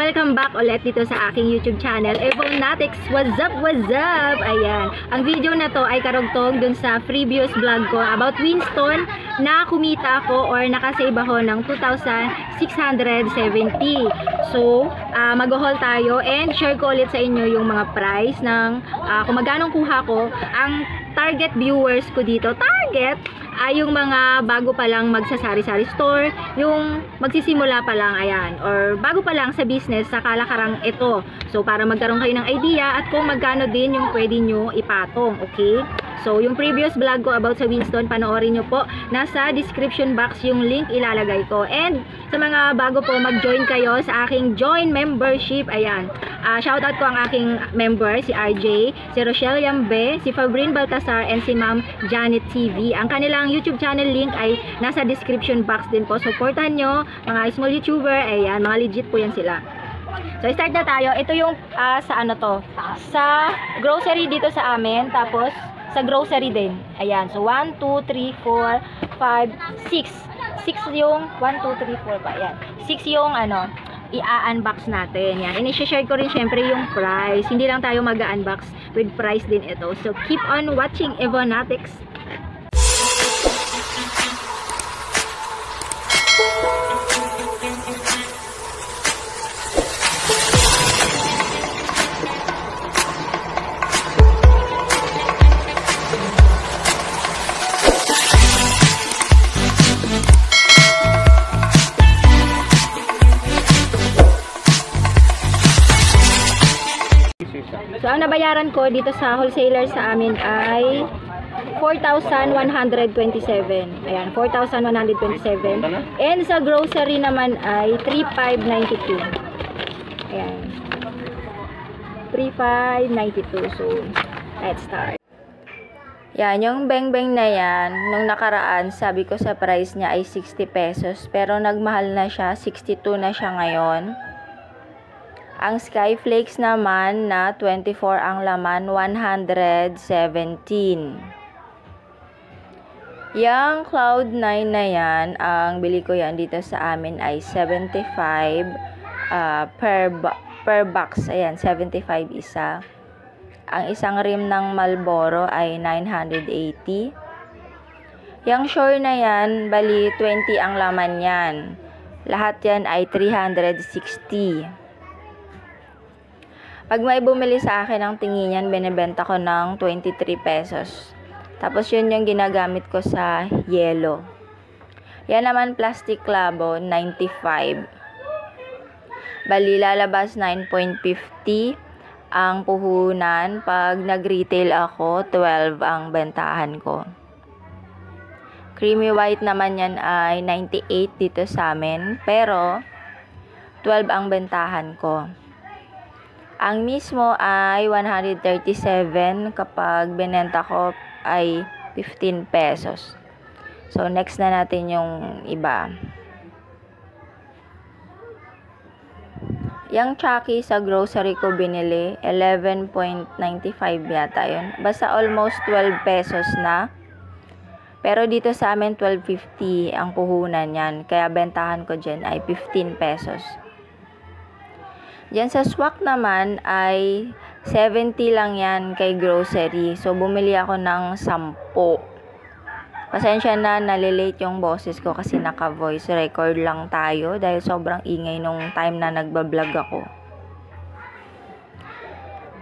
welcome back ulit dito sa aking YouTube channel, Evonatics. What's up, what's up? Ayan. Ang video na to ay karugtong dun sa previous vlog ko about Winston na kumita ako or nakasave ako ng 2,670. So, uh, mag-haul tayo and share ko ulit sa inyo yung mga price ng uh, kung magkano kuha ko. Ang target viewers ko dito, target ay yung mga bago pa lang magsasari-sari store, yung magsisimula pa lang, ayan, or bago pa lang sa business, sa kalakarang ito. So, para magkaroon kayo ng idea at kung magkano din yung pwede nyo ipatong, okay? So, yung previous vlog ko about sa Winston, panoorin nyo po. Nasa description box yung link ilalagay ko. And sa mga bago po, mag-join kayo sa aking join membership. Ayan. Uh, shoutout ko ang aking member, si RJ, si Rochelle Yambe, si Fabrin Baltasar, and si Ma'am Janet TV. Ang kanilang YouTube channel link ay nasa description box din po. Supportan nyo, mga small YouTuber. Ayan, mga legit po yan sila. So, start na tayo. Ito yung uh, sa ano to, sa grocery dito sa amin. Tapos, sa grocery din. Ayan. So, 1, 2, 3, 4, 5, 6. 6 yung 1, 2, 3, 4 pa. Ayan. 6 yung ano, i-unbox natin. Yan. Ini-share ko rin syempre yung price. Hindi lang tayo mag-unbox with price din ito. So, keep on watching Evonatics. So, ang nabayaran ko dito sa wholesaler sa amin ay 4,127. Ayan, 4,127. And sa grocery naman ay 3,592. Ayan. 3,592. So, let's start. Yan, yung beng-beng na yan, nung nakaraan, sabi ko sa price niya ay 60 pesos. Pero nagmahal na siya, 62 na siya ngayon. Ang Skyflakes naman na 24 ang laman, 117. Yang Cloud9 na yan, ang bili ko yan dito sa amin ay 75 uh, per, per box. Ayan, 75 isa. Ang isang rim ng Malboro ay 980. Yang Shore na yan, bali 20 ang laman yan. Lahat yan ay 360. Pag may bumili sa akin ng tingin yan, binibenta ko ng 23 pesos. Tapos yun yung ginagamit ko sa yellow. Yan naman plastic labo, 95. Bali, lalabas 9.50 ang puhunan. Pag nag-retail ako, 12 ang bentahan ko. Creamy white naman yan ay 98 dito sa amin. Pero, 12 ang bentahan ko. Ang mismo ay 137 kapag binenta ko ay 15 pesos. So, next na natin yung iba. Yung Chucky sa grocery ko binili, 11.95 yata yun. Basta almost 12 pesos na. Pero dito sa amin, 12.50 ang puhunan yan. Kaya bentahan ko dyan ay 15 pesos. Diyan sa swak naman ay 70 lang yan kay grocery. So, bumili ako ng 10. Pasensya na, nalilate yung boses ko kasi naka-voice record lang tayo dahil sobrang ingay nung time na nagbablog ako.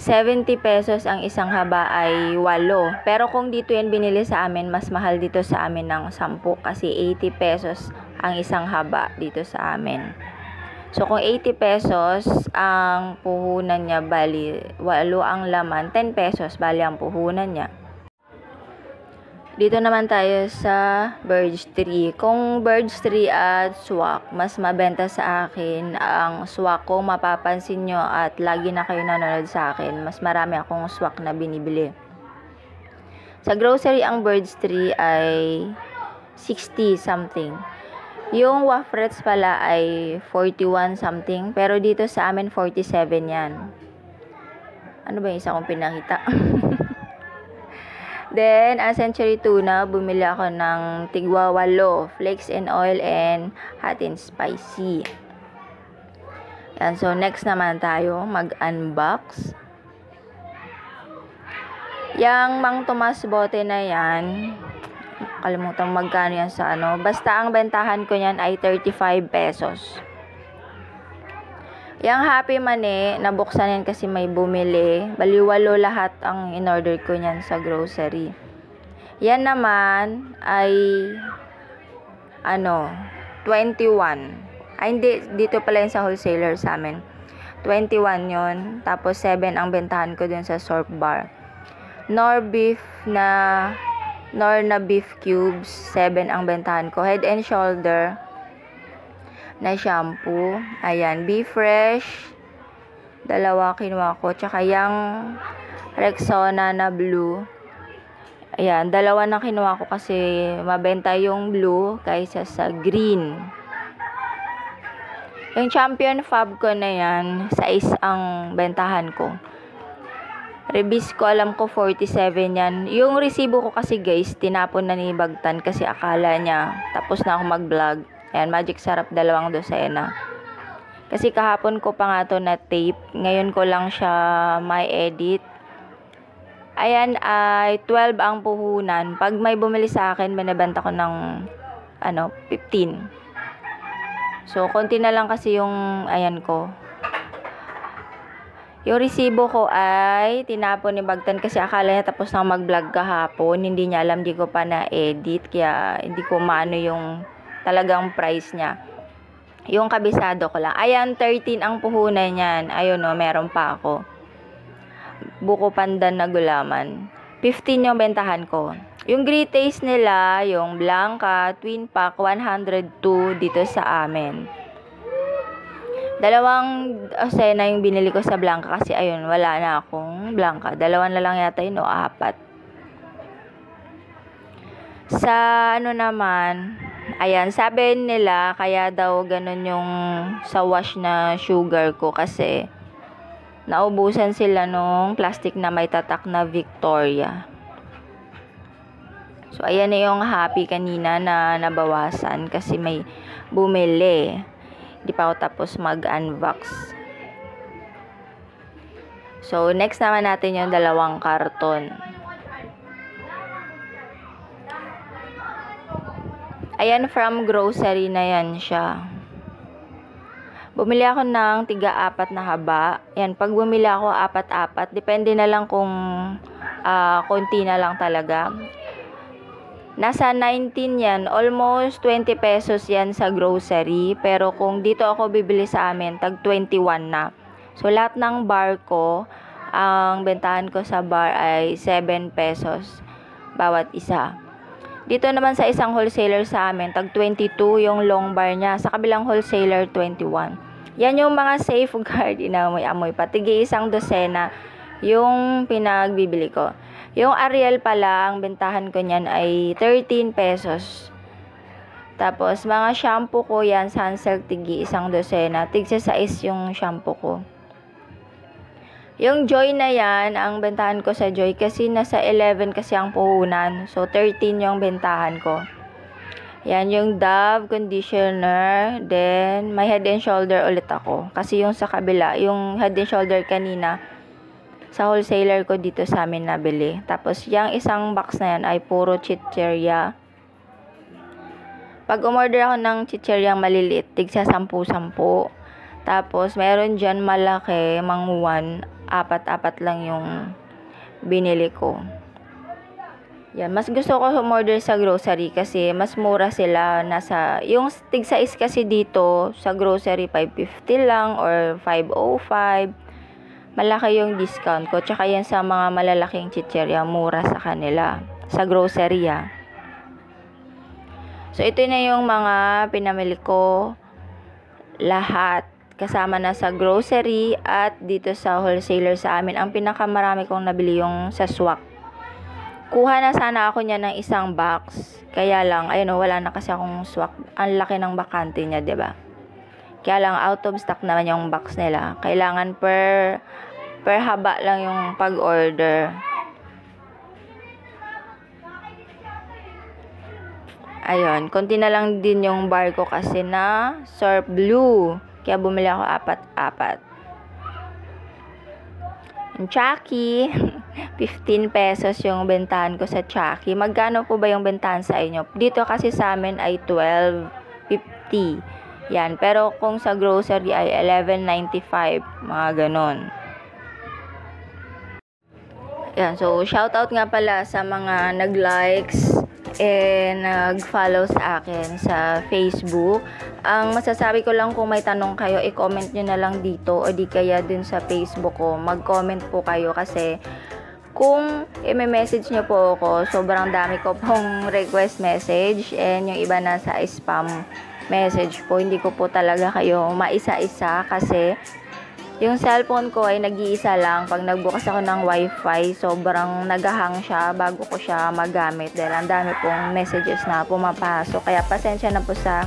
70 pesos ang isang haba ay 8. Pero kung dito yan binili sa amin, mas mahal dito sa amin ng 10 kasi 80 pesos ang isang haba dito sa amin. So, kung 80 pesos ang puhunan niya, bali, 8 ang laman, 10 pesos, bali ang puhunan niya. Dito naman tayo sa Birds 3. Kung Birds 3 at Swak, mas mabenta sa akin ang Swak ko. Mapapansin nyo at lagi na kayo nanonood sa akin. Mas marami akong Swak na binibili. Sa grocery, ang Birds 3 ay 60 something. Yung Wafrets pala ay 41 something. Pero dito sa amin, 47 yan. Ano ba yung isa kong pinakita? Then, ang Century Tuna, bumili ako ng tigwa walo, flakes and oil, and hot and spicy. Yan, so next naman tayo mag-unbox. Yang Mang Tomas bote na yan, kalimutan magkano yan sa ano. Basta ang bentahan ko niyan ay 35 pesos. Yang Happy Money, nabuksan yan kasi may bumili. Baliwalo lahat ang in-order ko niyan sa grocery. Yan naman ay ano, 21. Ay, hindi, dito pala yun sa wholesaler sa amin. 21 yon Tapos 7 ang bentahan ko dun sa Sorp Bar. Nor beef na nor na beef cubes, 7 ang bentahan ko. Head and shoulder na shampoo. Ayan, Be Fresh. Dalawa kinuha ko. Tsaka yung Rexona na blue. Ayan, dalawa na kinuha ko kasi mabenta yung blue kaysa sa green. Yung champion fab ko na yan, size ang bentahan ko. Rebis ko, alam ko 47 yan. Yung resibo ko kasi guys, tinapon na ni Bagtan kasi akala niya tapos na ako mag-vlog. Ayan, magic sarap dalawang dosena. Kasi kahapon ko pa nga to na tape. Ngayon ko lang siya may edit. Ayan ay 12 ang puhunan. Pag may bumili sa akin, binibenta ko ng ano, 15. So, konti na lang kasi yung, ayan ko. Yung resibo ko ay tinapon ni Bagtan kasi akala niya tapos na mag-vlog kahapon. Hindi niya alam, di ko pa na-edit. Kaya hindi ko maano yung talagang price niya. Yung kabisado ko lang. Ayan, 13 ang puhunan niyan. Ayun no, meron pa ako. Buko pandan na gulaman. 15 yung bentahan ko. Yung great taste nila, yung Blanca, Twin Pack, 102 dito sa amin. Dalawang osena yung binili ko sa Blanca kasi ayun, wala na akong Blanca. Dalawa na lang yata yun o apat. Sa ano naman, ayan, sabi nila kaya daw ganun yung sa wash na sugar ko kasi naubusan sila nung plastic na may tatak na Victoria. So, ayan na yung happy kanina na nabawasan kasi may bumili. Hindi pa ako tapos mag-unbox. So, next naman natin yung dalawang karton. Ayan, from grocery na yan siya. Bumili ako ng tiga-apat na haba. Yan, pag bumili ako apat-apat, depende na lang kung uh, konti na lang talaga. Nasa 19 yan, almost 20 pesos yan sa grocery. Pero kung dito ako bibili sa amin, tag 21 na. So, lahat ng bar ko, ang bentahan ko sa bar ay 7 pesos bawat isa. Dito naman sa isang wholesaler sa amin, tag 22 yung long bar niya. Sa kabilang wholesaler, 21. Yan yung mga safeguard, inamoy-amoy. Patigi isang dosena yung pinagbibili ko. Yung Ariel pala, ang bentahan ko niyan ay 13 pesos. Tapos, mga shampoo ko yan, Sunsilk Tigi, isang dosena. Tigsa sa is yung shampoo ko. Yung Joy na yan, ang bentahan ko sa Joy kasi nasa 11 kasi ang puhunan. So, 13 yung bentahan ko. Yan, yung Dove conditioner. Then, may head and shoulder ulit ako. Kasi yung sa kabila, yung head and shoulder kanina, sa wholesaler ko dito sa amin nabili. Tapos, yung isang box na yan ay puro chicheria. Pag umorder ako ng chicheria maliliit, tigsa 10-10. Tapos, meron dyan malaki, manguwan, apat-apat lang yung binili ko. Yan, mas gusto ko umorder sa grocery kasi mas mura sila. Nasa, yung tig size kasi dito sa grocery 550 lang or 505 malaki yung discount ko. Tsaka yan sa mga malalaking chicherya, mura sa kanila. Sa grocery, ah. So, ito na yung mga pinamili ko lahat. Kasama na sa grocery at dito sa wholesaler sa amin. Ang pinakamarami kong nabili yung sa swak. Kuha na sana ako niya ng isang box. Kaya lang, ayun, wala na kasi akong swak. Ang laki ng bakante niya, ba? Kaya lang out of stock naman yung box nila. Kailangan per per haba lang yung pag-order. Ayun, konti na lang din yung bar ko kasi na Surf Blue. Kaya bumili ako apat-apat. Chucky, 15 pesos yung bentahan ko sa Chucky. Magkano po ba yung bentahan sa inyo? Dito kasi sa amin ay 12.50. Yan. Pero kung sa grocery ay 11.95. Mga ganon. Yan. So, shout out nga pala sa mga nag-likes and nag-follow sa akin sa Facebook. Ang masasabi ko lang kung may tanong kayo, i-comment nyo na lang dito o di kaya dun sa Facebook ko. Mag-comment po kayo kasi kung i-message nyo po ako, sobrang dami ko pong request message and yung iba nasa spam message po. Hindi ko po talaga kayo maisa-isa kasi yung cellphone ko ay nag-iisa lang. Pag nagbukas ako ng wifi, sobrang nagahang siya bago ko siya magamit. Dahil ang dami pong messages na pumapasok. Kaya pasensya na po sa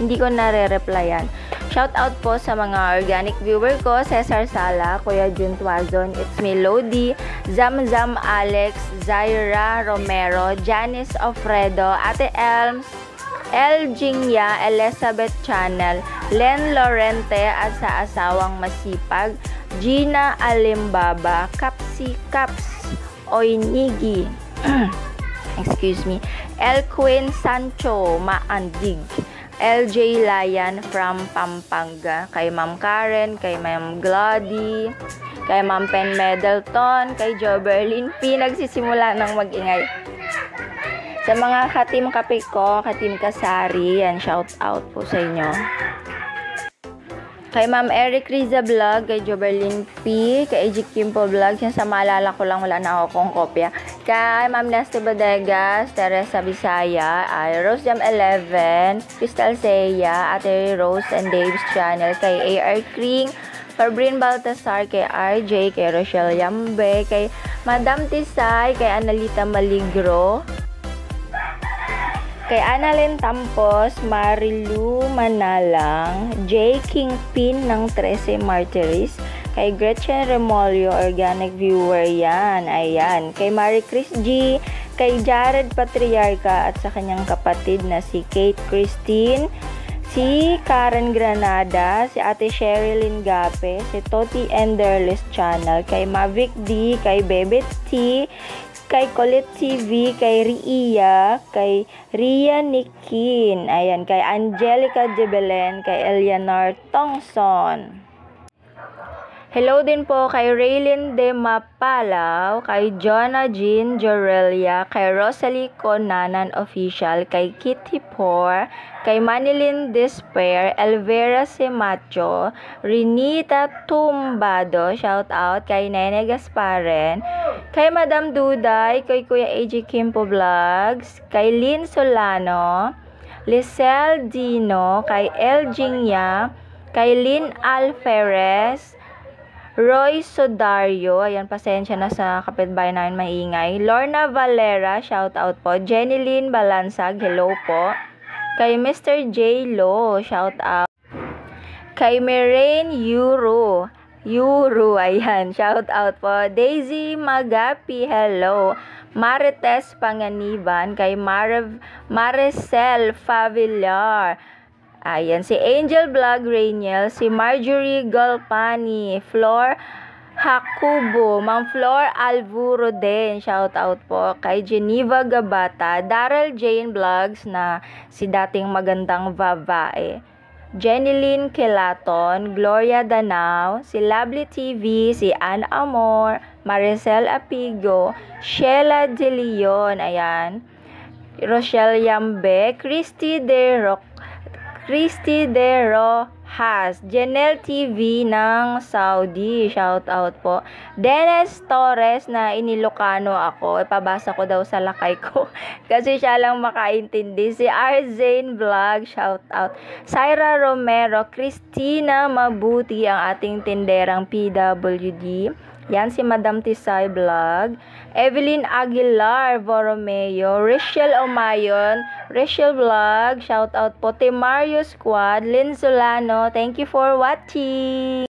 hindi ko nare-replyan. Shout out po sa mga organic viewer ko, Cesar Sala, Kuya Jun Tuazon, It's Me Lodi, Zamzam Alex, Zaira Romero, Janice Ofredo, Ate Elms, El Elizabeth Channel, Len Lorente at sa asawang masipag, Gina Alimbaba, Kapsi Kaps, Oinigi, excuse me, El Queen Sancho, Maandig, LJ Layan from Pampanga, kay Ma'am Karen, kay Ma'am Glody, kay Ma'am Pen Middleton, kay Jo Berlin P, nagsisimula ng magingay. Sa mga katim kape ko, katim kasari, yan, shout out po sa inyo. Kay Ma'am Eric Riza Vlog, kay Joberlin P, kay Ejik Kimpo Vlog, yan sa maalala ko lang, wala na ako kong kopya. Kay Ma'am Nesty Bodegas, Teresa Bisaya, ay Rose Jam 11, Crystal Seya, Ate Rose and Dave's channel, kay AR Kring, Fabrin Baltasar, kay RJ, kay Rochelle Yambe, kay Madam Tisay, kay Analita Maligro, kay Annalyn Tampos, Marilu Manalang, J. Kingpin ng 13 Martyrs, kay Gretchen Remolio, organic viewer yan, ayan, kay Marie Chris G, kay Jared Patriarca at sa kanyang kapatid na si Kate Christine, si Karen Granada, si Ate Sherilyn Gape, si Toti Enderless Channel, kay Mavic D, kay Bebe T, kay Colette TV, kay Ria, kay Ria Nikin, ayan, kay Angelica de Belen, kay Eleanor Tongson. Hello din po kay Raylin de Mapalaw, kay Jonah Jean Jorelia, kay Rosalie Conanan Official, kay Kitty Por, kay Manilyn Despair, Elvera Semacho, Renita Tumbado, shout out, kay Nene Gasparen, kay Madam Duday, kay Kuya AJ Kimpo Vlogs, kay Lynn Solano, Lisel Dino, kay El Jingya, kay Lynn Alferez, Roy Sodario, ayan, pasensya na sa kapitbahay namin maingay. Lorna Valera, shout out po. Jenny Lynn Balansag, hello po. Kay Mr. J. Lo, shout out. Kay Merain Euro, Euro, ayan, shout out po. Daisy Magapi, hello. Marites Panganiban, kay Mar Maricel Favillar, Ayan, si Angel Vlog Rainiel, si Marjorie Galpani, Flor Hakubo, Ma'am Flor Alvuro din, shout out po kay Geneva Gabata, Daryl Jane Vlogs na si dating magandang babae. Jenilyn Kilaton, Gloria Danao, si Lovely TV, si Ann Amor, Maricel Apigo, Sheila De Leon, ayan, Rochelle Yambe, Christy De Roc Christy De Rojas, Janelle TV ng Saudi, shout out po. Dennis Torres na inilokano ako, ipabasa ko daw sa lakay ko kasi siya lang makaintindi. Si Arzane Vlog, shout out. Syra Romero, Christina Mabuti ang ating tinderang PWD. Yan si Madam Tisay Vlog. Evelyn Aguilar Borromeo. Rachel Omayon. Rachel Vlog. Shout out po. Timario Squad. Lynn Solano. Thank you for watching.